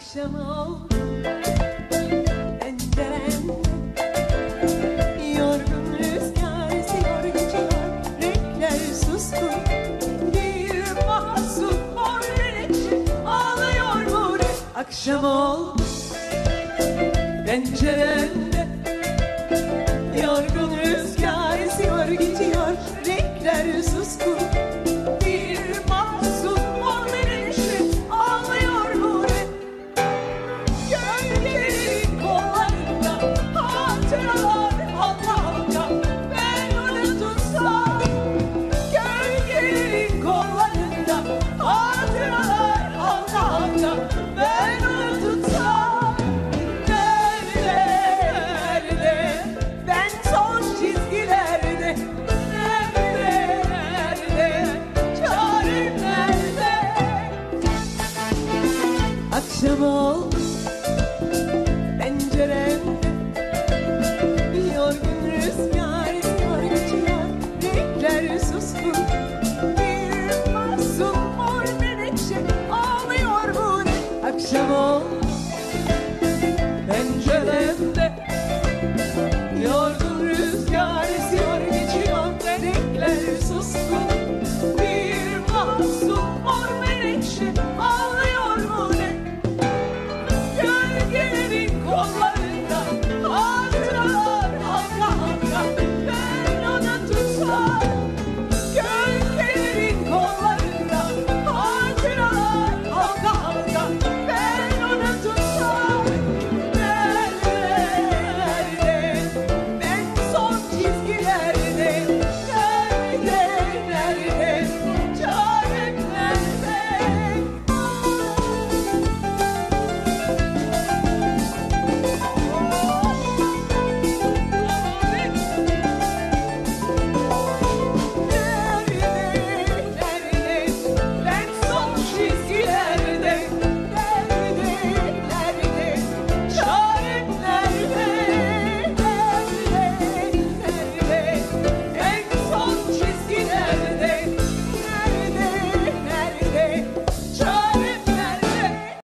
akşam oldu. Pencerem yorgun rüzgar esiyor geçiyor Renkler suskun bir mahzun mor renkli ağlıyor bu Akşam oldu. Pencerem Akşam oldu penceremde yorgun rüzgar geçiyor Renkler suskun. Bir masum mor menekşe Ağlıyor bu ne? Akşam oldu penceremde. Yorgun rüzgar esiyor geçiyor Renkler suskun